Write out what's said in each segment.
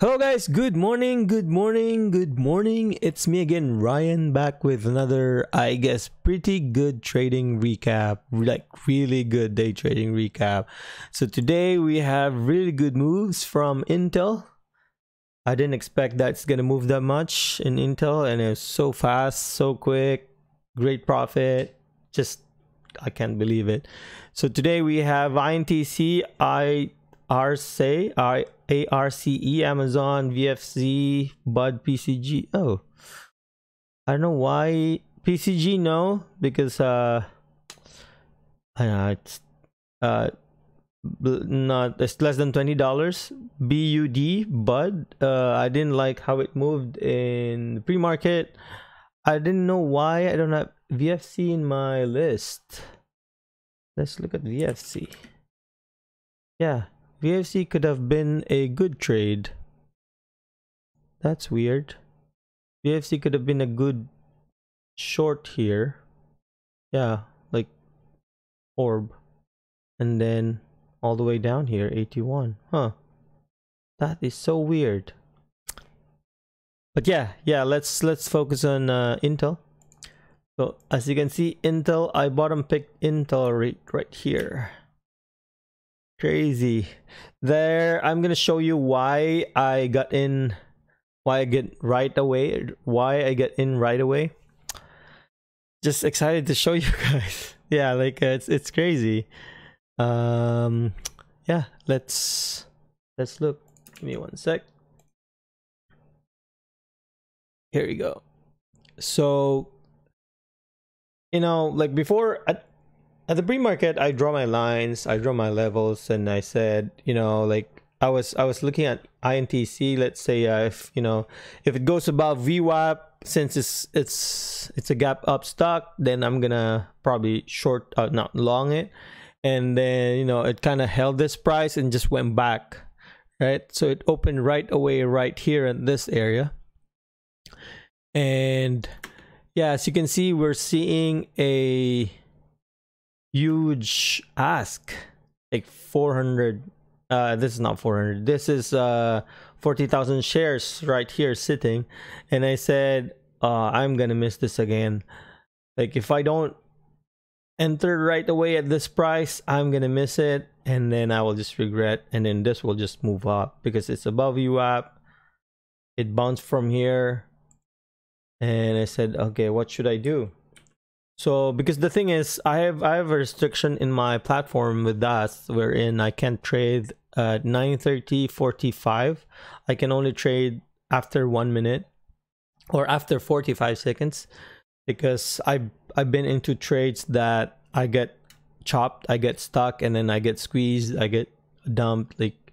Hello guys, good morning, good morning, good morning. It's me again, Ryan, back with another, I guess, pretty good trading recap, like really good day trading recap. So today we have really good moves from Intel. I didn't expect that's gonna move that much in Intel and it's so fast, so quick, great profit. Just, I can't believe it. So today we have INTC, I ARCE, ARCE, Amazon, VFC, Bud, PCG. Oh, I don't know why PCG. No, because uh, I know it's uh, not it's less than twenty dollars. BUD, Bud. Uh, I didn't like how it moved in the pre-market. I didn't know why I don't have VFC in my list. Let's look at VFC. Yeah, VFC could have been a good trade. That's weird. VFC could have been a good short here. Yeah, like orb. And then all the way down here, 81. Huh. That is so weird. But yeah, yeah, let's let's focus on uh, Intel. So as you can see, Intel, I bottom picked Intel right, right here crazy. There i'm gonna show you why i got in why i get right away why i get in right away. Just excited to show you guys. Yeah like uh, it's it's crazy. Um yeah let's let's look. Give me one sec. Here we go. So you know like before at, at the pre-market i draw my lines i draw my levels and i said you know like i was i was looking at intc let's say uh, if you know if it goes above vwap since it's it's it's a gap up stock then i'm gonna probably short uh, not long it. And then you know it kind of held this price and just went back right? So it opened right away right here in this area. And yeah as you can see we're seeing a huge ask. Like 400 uh this is not 400 this is uh 40,000 shares right here sitting. And i said uh i'm gonna miss this again. Like if i don't enter right away at this price i'm gonna miss it and then i will just regret and then this will just move up because it's above VWAP it bounced from here. And i said okay what should i do so because the thing is, I have I have a restriction in my platform with that wherein I can't trade at 9:30 45. I can only trade after one minute or after 45 seconds because I I've been into trades that I get chopped, I get stuck, and then I get squeezed, I get dumped, like,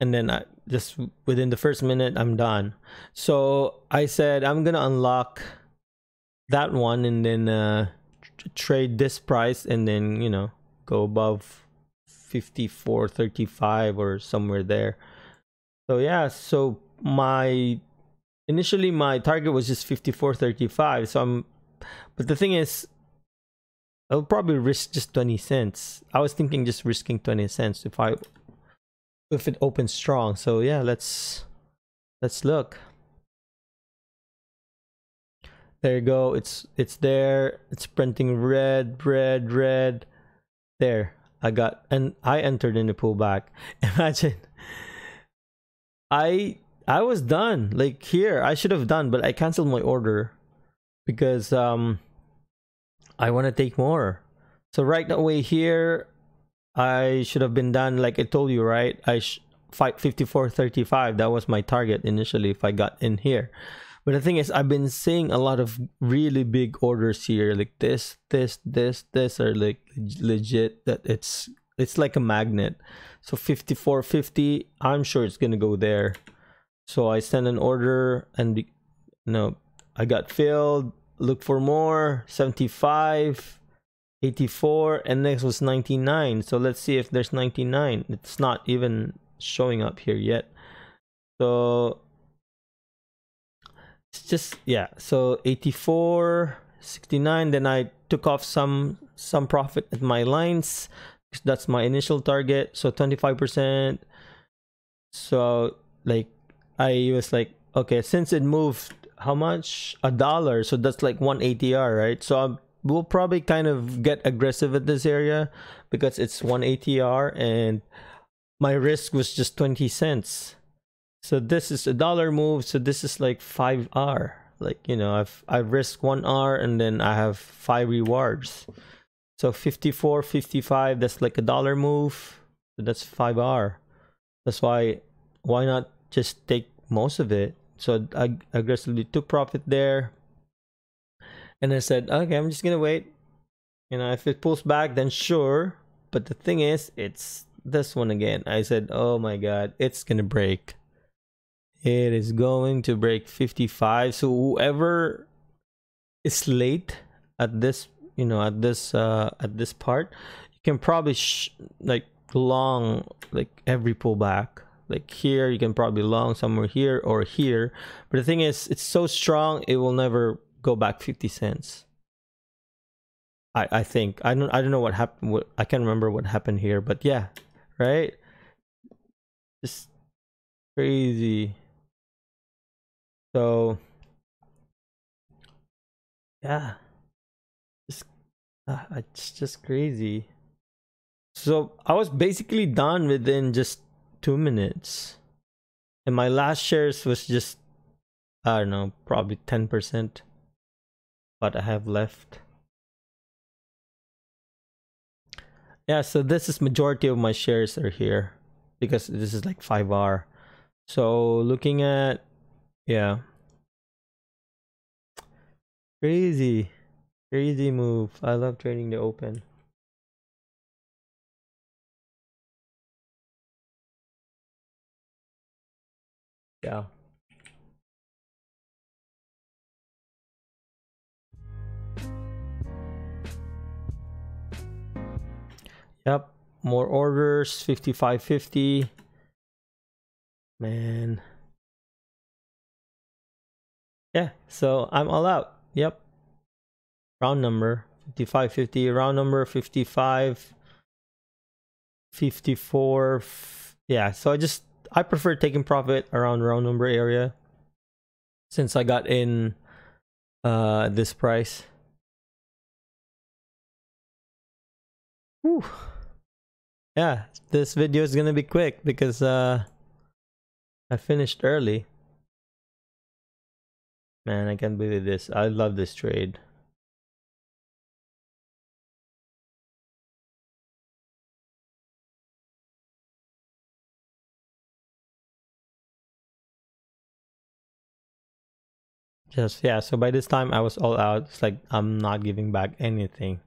and then I just within the first minute I'm done. So I said I'm gonna unlock that one and then. Uh, trade this price and then you know go above 54 35 or somewhere there. So yeah so my initially my target was just 54 35 so i'm but the thing is i'll probably risk just 20 cents. I was thinking just risking 20 cents if i if it opens strong. So yeah let's let's look there you go. It's it's there. It's printing red, red, red. There. I got and I entered in the pullback. Imagine. I I was done. Like here, I should have done, but I canceled my order because um I want to take more. So right away here, I should have been done like I told you, right? I fight 54.35. That was my target initially if I got in here. But the thing is, I've been seeing a lot of really big orders here, like this, this, this, this, are like legit. That it's it's like a magnet. So 54.50, I'm sure it's gonna go there. So I send an order, and you know, I got filled. Look for more. 75, 84, and next was 99. So let's see if there's 99. It's not even showing up here yet. So it's just yeah so 84 69 then i took off some some profit at my lines that's my initial target so 25 percent so like I was like, okay, since it moved how much? A dollar. So that's like one ATR, right? So I'm, we'll probably kind of get aggressive at this area because it's one ATR and my risk was just 20 cents. So this is a dollar move. So this is like 5R. Like, you know, I've I've risked 1R and then I have five rewards. So 54, 55, that's like a dollar move. So that's 5R. That's why why not just take most of it? So I aggressively took profit there. And I said, okay, I'm just gonna wait. You know, if it pulls back, then sure. But the thing is, it's this one again. I said, oh my god, it's gonna break. It is going to break 55. So whoever is late at this, you know, at this uh at this part, you can probably like long like every pullback. Like here you can probably long somewhere here or here. But the thing is it's so strong it will never go back 50 cents. I i think. I don't i don't know what happened what, i can't remember what happened here but yeah right? Just crazy so yeah just uh, it's just crazy so i was basically done within just two minutes. And my last shares was just, I don't know, probably 10%. What I have left. Yeah, so this is majority of my shares are here because this is like 5R. So looking at, yeah. Crazy, crazy move. I love trading the open. Yeah. Yep, more orders, 5550. Man. Yeah, so I'm all out. Yep. Round number 5550, round number 55 54. Yeah, so I just I prefer taking profit around round number area since I got in uh this price. Whew. Yeah, this video is gonna be quick because uh I finished early. Man, I can't believe this. I love this trade. Just yeah, so by this time I was all out. It's like I'm not giving back anything.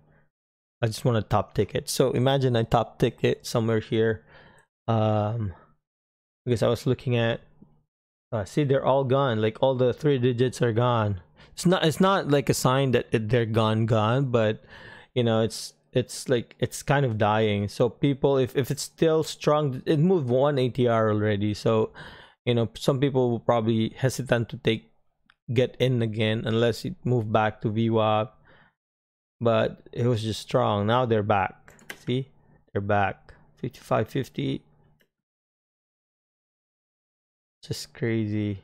I just want a top ticket. So imagine a top ticket somewhere here. Um because I was looking at uh, see they're all gone. Like all the three digits are gone. It's not it's not like a sign that it, they're gone gone, but you know, it's it's like it's kind of dying. So people if if it's still strong, it moved one ATR already. So you know, some people will probably hesitant to take get in again unless it moved back to VWAP. But it was just strong. Now they're back. See? They're back. 5550. Just crazy.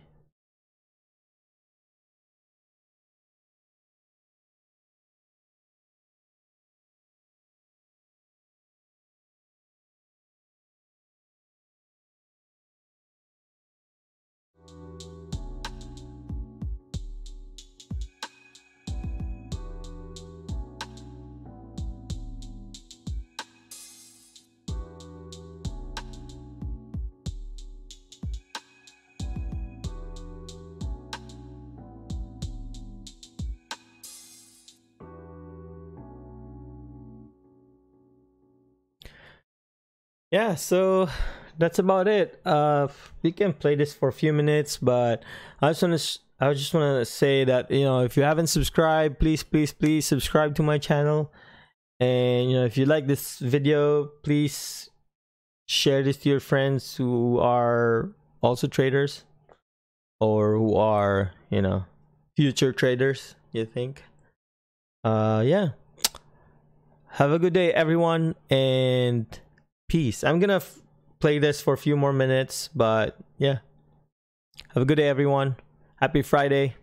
Yeah so that's about it. Uh we can play this for a few minutes but i just want to i just want to say that you know if you haven't subscribed please please please subscribe to my channel. And you know if you like this video please share this to your friends who are also traders or who are you know future traders you think? Uh yeah. Have a good day everyone and peace. I'm gonna play this for a few more minutes, but yeah. Have a good day, everyone. Happy Friday.